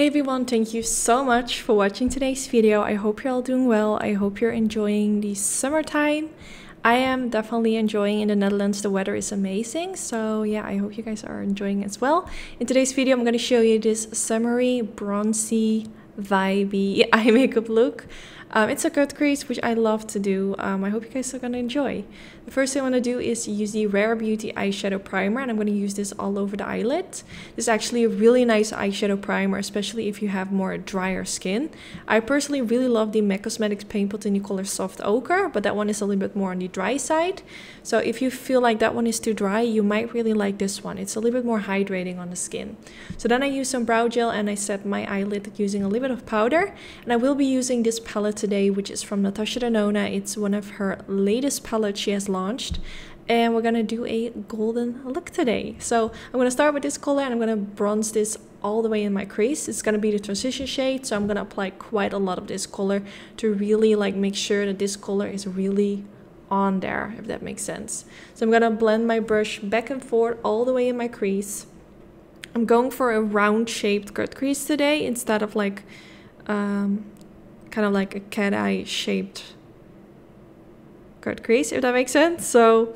Hey everyone, thank you so much for watching today's video. I hope you're all doing well. I hope you're enjoying the summertime. I am definitely enjoying in the Netherlands. The weather is amazing. So yeah, I hope you guys are enjoying as well. In today's video, I'm going to show you this summery, bronzy, vibey eye makeup look. Um, it's a cut crease, which I love to do. Um, I hope you guys are going to enjoy. The first thing I want to do is use the Rare Beauty eyeshadow primer, and I'm going to use this all over the eyelid. This is actually a really nice eyeshadow primer, especially if you have more drier skin. I personally really love the MAC Cosmetics Paint Pot in the color Soft Ochre, but that one is a little bit more on the dry side. So if you feel like that one is too dry, you might really like this one. It's a little bit more hydrating on the skin. So then I use some brow gel and I set my eyelid using a little bit of powder. And I will be using this palette today, which is from Natasha Denona. It's one of her latest palettes she has launched. And we're gonna do a golden look today. So I'm gonna start with this color and I'm gonna bronze this all the way in my crease. It's gonna be the transition shade, so I'm gonna apply quite a lot of this color to really like make sure that this color is really on there, if that makes sense. So I'm gonna blend my brush back and forth all the way in my crease. I'm going for a round shaped cut crease today instead of like um, kind of like a cat eye shaped cut crease, if that makes sense. So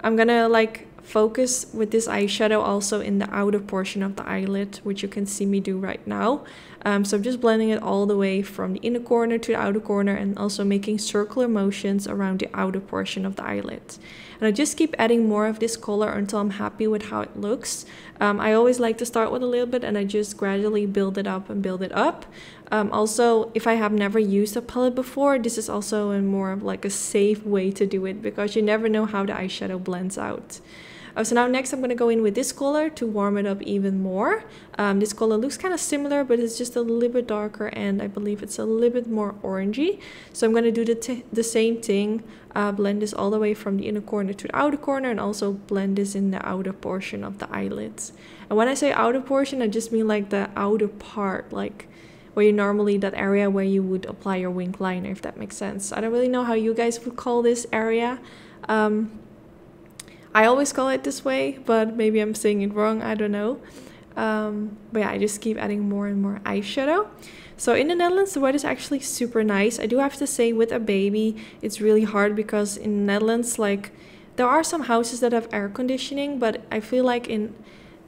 I'm gonna like focus with this eyeshadow also in the outer portion of the eyelid, which you can see me do right now. Um, so I'm just blending it all the way from the inner corner to the outer corner and also making circular motions around the outer portion of the eyelid. And I just keep adding more of this color until I'm happy with how it looks. Um, I always like to start with a little bit and I just gradually build it up and build it up. Um, also, if I have never used a palette before, this is also a more of like a safe way to do it because you never know how the eyeshadow blends out. Uh, so now next I'm going to go in with this color to warm it up even more. Um, this color looks kind of similar, but it's just a little bit darker and I believe it's a little bit more orangey. So I'm going to do the, the same thing, uh, blend this all the way from the inner corner to the outer corner and also blend this in the outer portion of the eyelids. And when I say outer portion, I just mean like the outer part, like where you normally that area where you would apply your wing liner if that makes sense i don't really know how you guys would call this area um, I always call it this way, but maybe I'm saying it wrong. I don't know. Um, but yeah, I just keep adding more and more eyeshadow. So in the Netherlands, the weather is actually super nice. I do have to say, with a baby, it's really hard because in the Netherlands, like there are some houses that have air conditioning, but I feel like in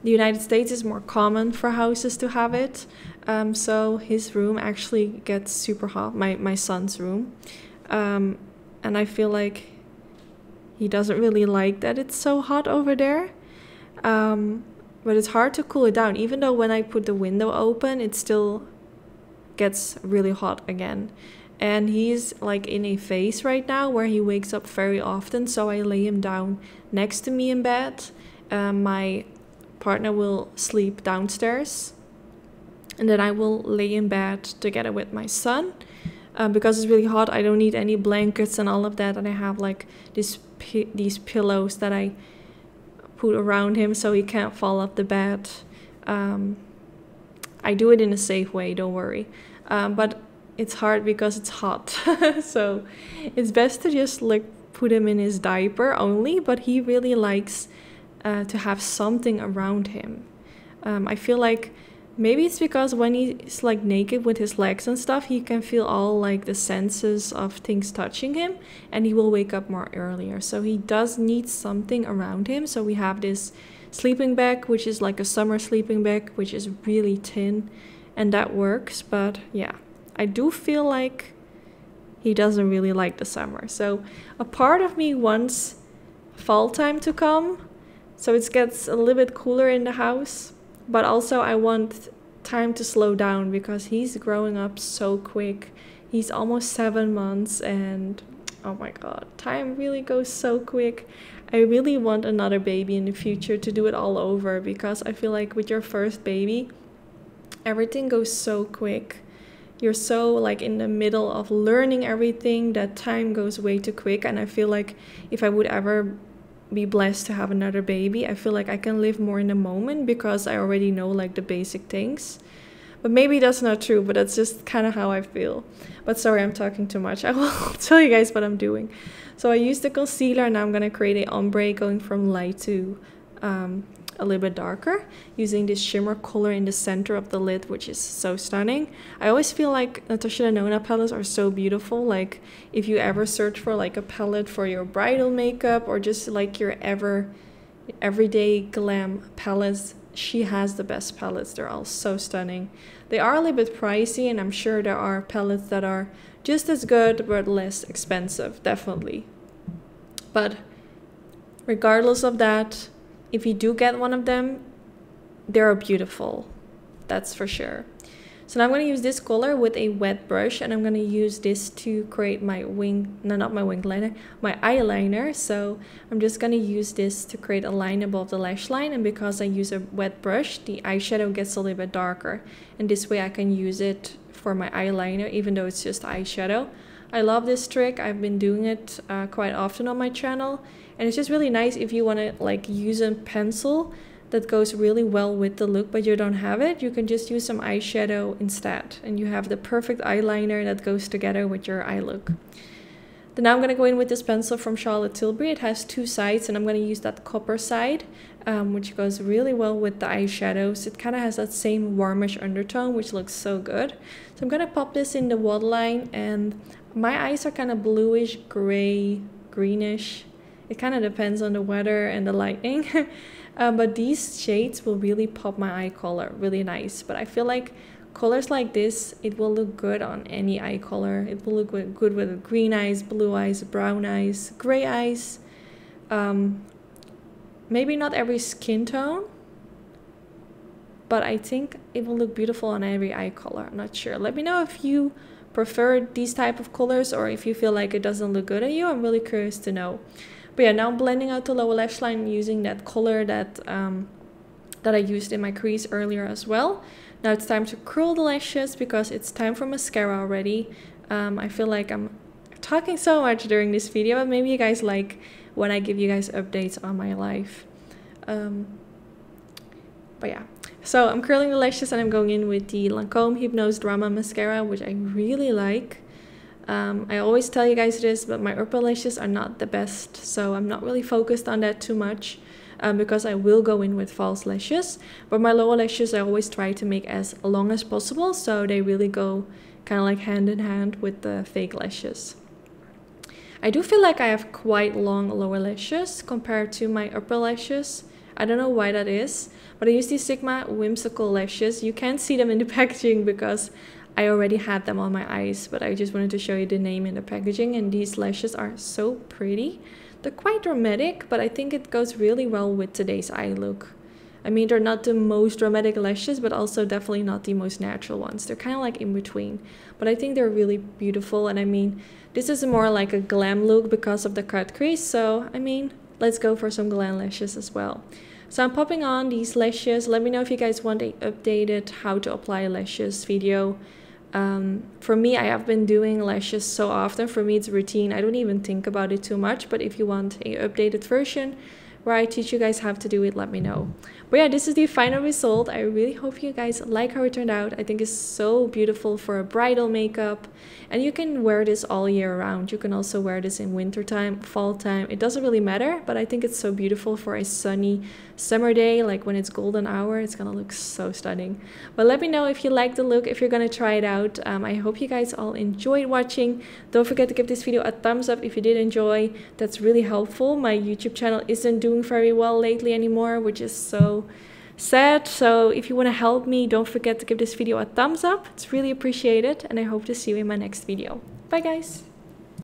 the United States it's more common for houses to have it. Um, so his room actually gets super hot. My my son's room, um, and I feel like he doesn't really like that it's so hot over there. Um, but it's hard to cool it down. Even though when I put the window open, it still gets really hot again. And he's like in a phase right now where he wakes up very often. So I lay him down next to me in bed. Um, my partner will sleep downstairs. And then I will lay in bed together with my son. Um, because it's really hot, I don't need any blankets and all of that. And I have like this pi these pillows that I put around him so he can't fall off the bed. Um, I do it in a safe way, don't worry. Um, but it's hard because it's hot. so it's best to just like put him in his diaper only, but he really likes uh, to have something around him. Um, I feel like Maybe it's because when he's like naked with his legs and stuff, he can feel all like the senses of things touching him and he will wake up more earlier. So he does need something around him. So we have this sleeping bag, which is like a summer sleeping bag, which is really thin and that works. But yeah, I do feel like he doesn't really like the summer. So a part of me wants fall time to come so it gets a little bit cooler in the house but also I want time to slow down because he's growing up so quick. He's almost seven months, and oh my god, time really goes so quick. I really want another baby in the future to do it all over because I feel like with your first baby, everything goes so quick. You're so like in the middle of learning everything that time goes way too quick and I feel like if I would ever be blessed to have another baby. I feel like I can live more in the moment because I already know like the basic things. But maybe that's not true, but that's just kind of how I feel. But sorry, I'm talking too much. I will tell you guys what I'm doing. So I used the concealer and I'm going to create a ombre going from light to um, a little bit darker using this shimmer color in the center of the lid which is so stunning. I always feel like natasha denona palettes are so beautiful. Like if you ever search for like a palette for your bridal makeup or just like your ever everyday glam palettes she has the best palettes. They're all so stunning. They are a little bit pricey and i'm sure there are palettes that are just as good but less expensive definitely. But regardless of that if you do get one of them, they're beautiful. That's for sure. So now I'm going to use this color with a wet brush and I'm going to use this to create my wing, no not my wing liner, my eyeliner. So I'm just going to use this to create a line above the lash line and because I use a wet brush, the eyeshadow gets a little bit darker. And this way I can use it for my eyeliner even though it's just eyeshadow. I love this trick, I've been doing it uh, quite often on my channel and it's just really nice if you want to like use a pencil that goes really well with the look but you don't have it you can just use some eyeshadow instead and you have the perfect eyeliner that goes together with your eye look then now I'm going to go in with this pencil from Charlotte Tilbury. It has two sides and I'm going to use that copper side, um, which goes really well with the eyeshadows. It kind of has that same warmish undertone, which looks so good. So I'm going to pop this in the waterline and my eyes are kind of bluish, gray, greenish it kind of depends on the weather and the lighting. um, but these shades will really pop my eye color really nice. But I feel like colors like this, it will look good on any eye color. It will look good with green eyes, blue eyes, brown eyes, gray eyes. Um, maybe not every skin tone, but I think it will look beautiful on every eye color. I'm not sure. Let me know if you prefer these type of colors or if you feel like it doesn't look good on you. I'm really curious to know. But yeah, now blending out the lower lash line using that color that, um, that I used in my crease earlier as well. Now it's time to curl the lashes because it's time for mascara already. Um, I feel like I'm talking so much during this video, but maybe you guys like when I give you guys updates on my life. Um, but yeah, so I'm curling the lashes and I'm going in with the Lancome Hypnose Drama Mascara, which I really like. Um, I always tell you guys this, but my upper lashes are not the best, so I'm not really focused on that too much um, because I will go in with false lashes. But my lower lashes I always try to make as long as possible, so they really go kind of like hand in hand with the fake lashes. I do feel like I have quite long lower lashes compared to my upper lashes. I don't know why that is, but I use these Sigma Whimsical lashes. You can't see them in the packaging because I already had them on my eyes, but I just wanted to show you the name in the packaging. And these lashes are so pretty. They're quite dramatic, but I think it goes really well with today's eye look. I mean, they're not the most dramatic lashes, but also definitely not the most natural ones. They're kind of like in between. But I think they're really beautiful. And I mean, this is more like a glam look because of the cut crease. So, I mean, let's go for some glam lashes as well. So I'm popping on these lashes. Let me know if you guys want a updated how to apply lashes video. Um, for me, I have been doing lashes so often. For me, it's routine. I don't even think about it too much. But if you want a updated version where I teach you guys how to do it, let me know. But yeah, this is the final result. I really hope you guys like how it turned out. I think it's so beautiful for a bridal makeup. And you can wear this all year round. You can also wear this in winter time, fall time. It doesn't really matter, but I think it's so beautiful for a sunny summer day, like when it's golden hour. It's gonna look so stunning. But let me know if you like the look, if you're gonna try it out. Um, I hope you guys all enjoyed watching. Don't forget to give this video a thumbs up if you did enjoy. That's really helpful. My YouTube channel isn't doing very well lately anymore, which is so sad. So if you want to help me, don't forget to give this video a thumbs up. It's really appreciated and I hope to see you in my next video. Bye guys!